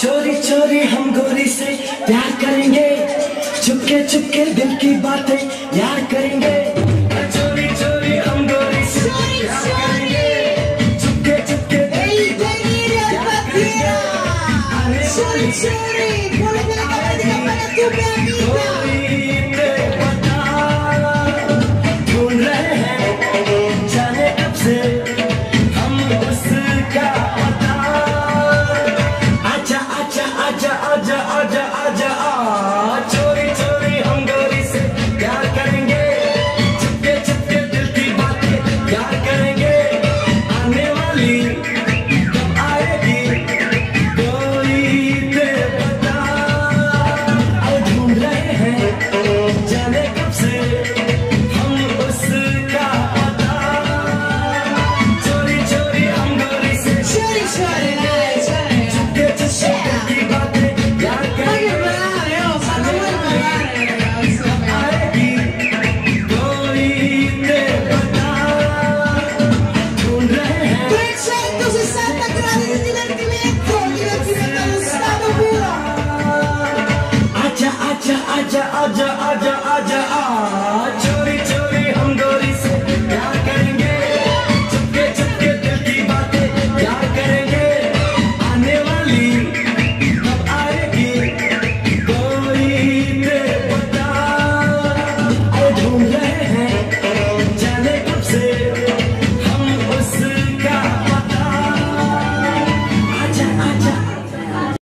चोरी चोरी हम गोरी से प्यार करेंगे। चुपके चुपके दिल की बातें यार करेंगे। चोरी चोरी हम गोरी से प्यार करेंगे। चुपके चुपके दिल की बातें यार करेंगे। चोरी चोरी aja aja aja aja aja.